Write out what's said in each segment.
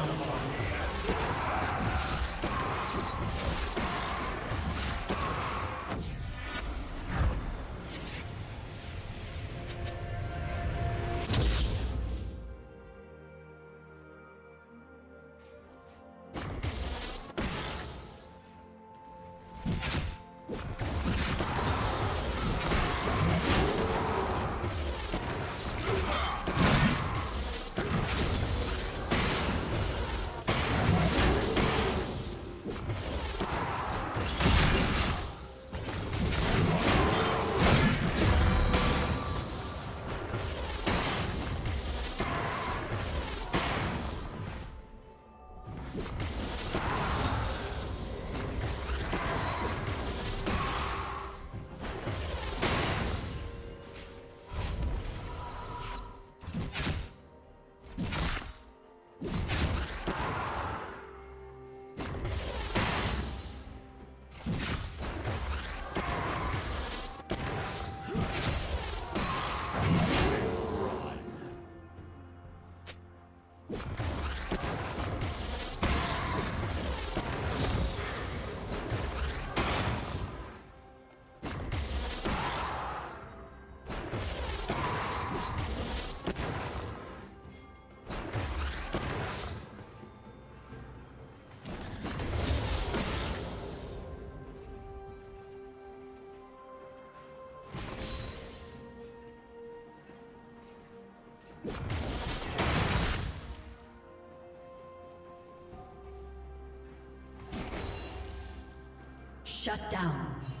accountable. Shut down.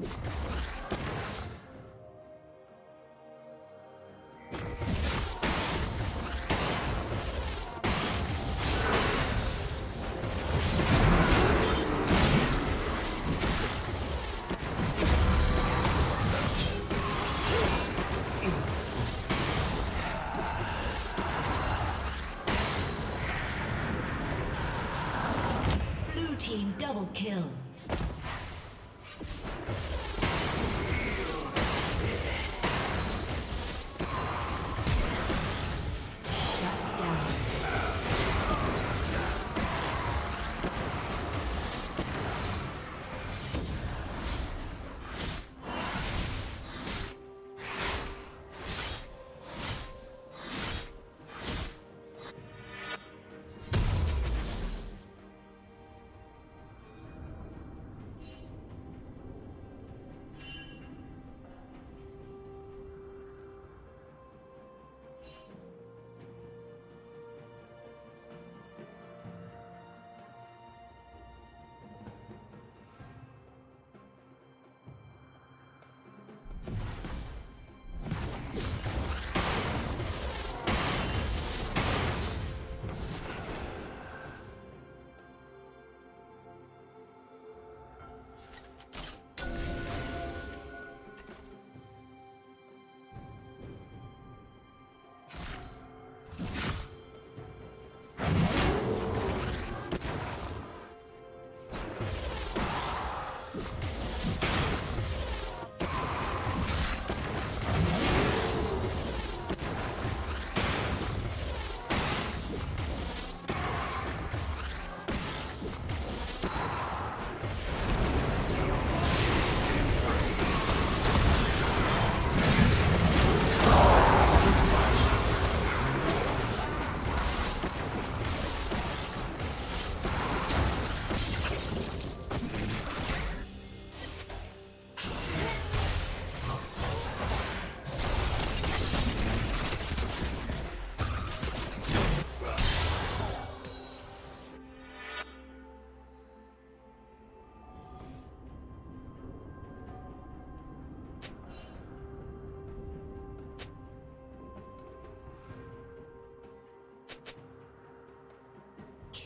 Kill.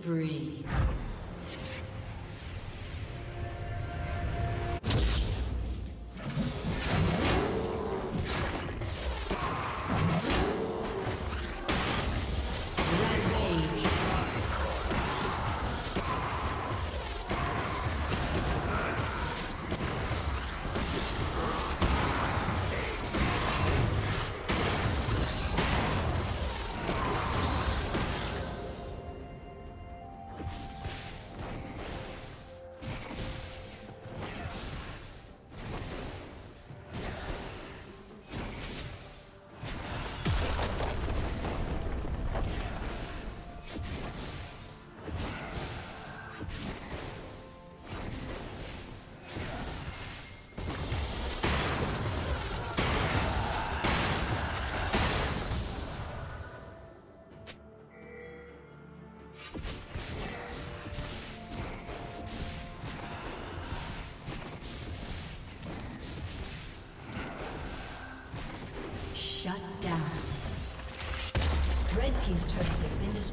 Spree.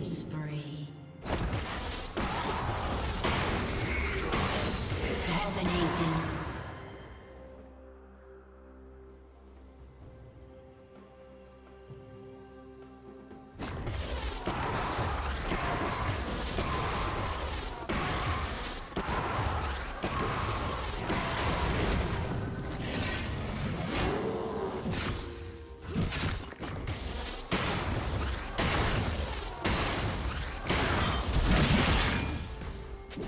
Killing spree.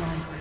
godlike.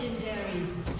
Legendary.